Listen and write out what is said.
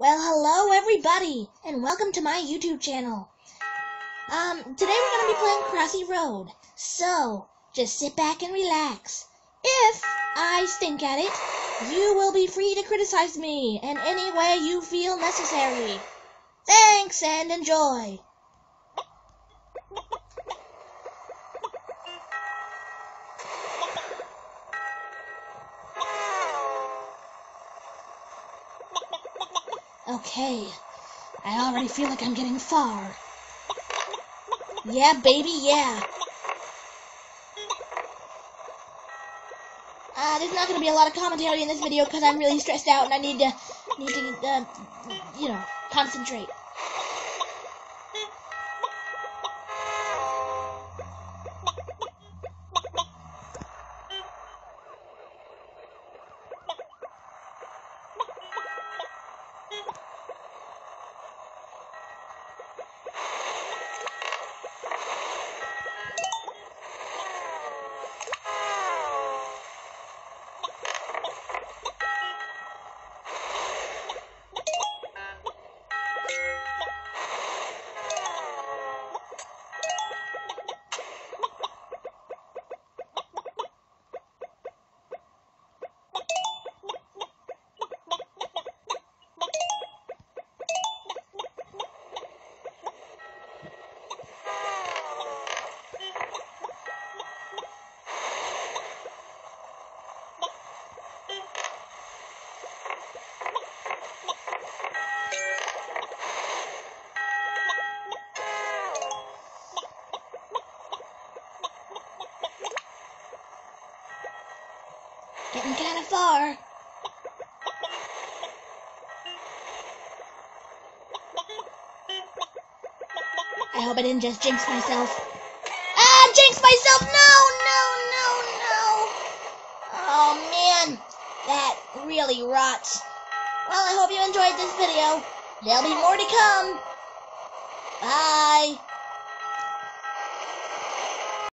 Well, hello everybody, and welcome to my YouTube channel. Um, today we're going to be playing Crossy Road, so just sit back and relax. If I stink at it, you will be free to criticize me in any way you feel necessary. Thanks and enjoy. Okay, I already feel like I'm getting far. Yeah, baby, yeah. Uh, there's not gonna be a lot of commentary in this video because I'm really stressed out and I need to, need to, uh, you know, concentrate. Getting kind of far. I hope I didn't just jinx myself. Ah, jinx myself! No, no, no, no! Oh man, that really rots. Well, I hope you enjoyed this video. There'll be more to come. Bye.